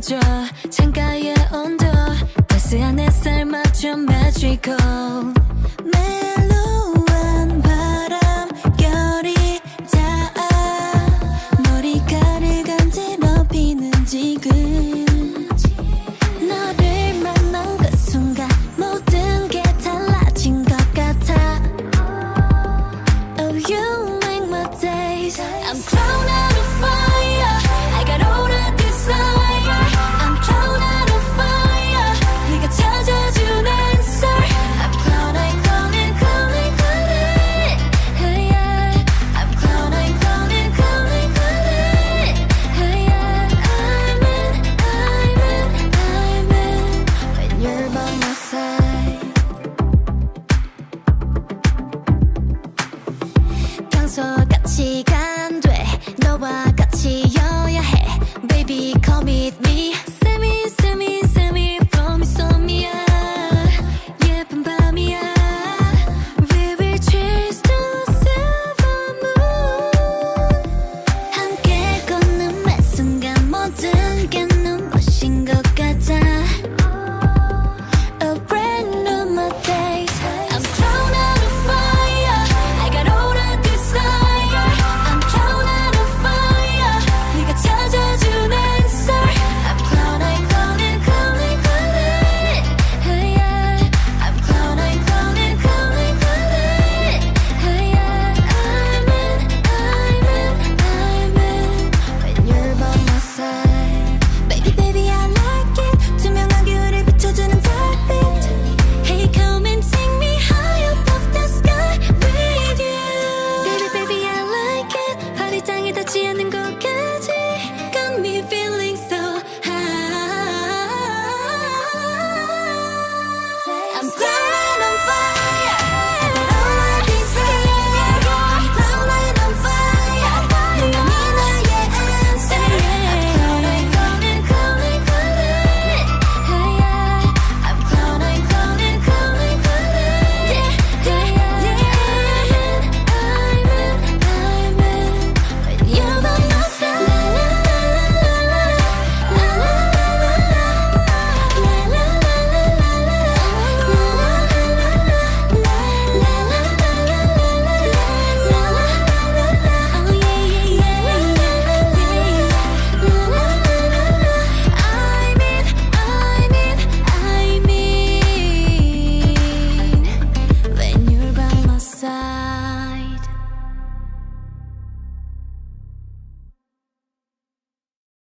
멈춰줘. 창가의 온도. 따스한 햇살 맞춰 magical. 멜로 장소 같이 간돼 너와 같이여야 해 Baby come with me 와닿지 않는 것 같아.